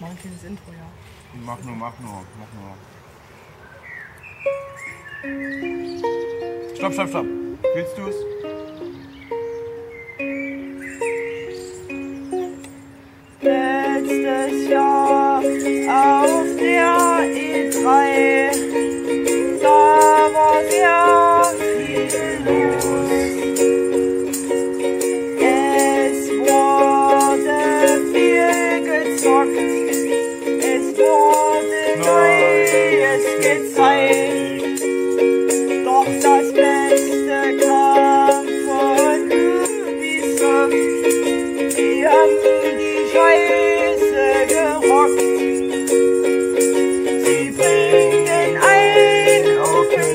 Mach ein kleines Intro, ja. Mach nur, mach nur, mach nur. Stopp, stopp, stopp. Willst du's? Letztes Jahr Die haben die Scheiße gerockt. Sie bringen ein Open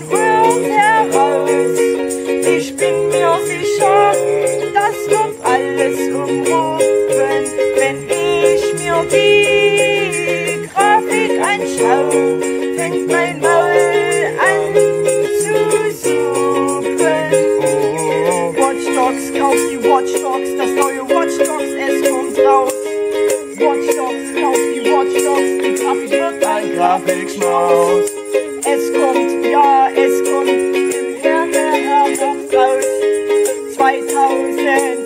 heraus. Ich bin mir sicher, das wird alles umrufen, wenn ich mir die Grafik anschaue. Fängt mein Maul an Dogs, kauf die Watch Dogs, das neue Watch Dogs, es kommt raus. Watch Dogs, kauf die Watch Dogs, die Grafik wird ein Grafikschmaus. Es kommt, ja, es kommt im Herbst raus. 2013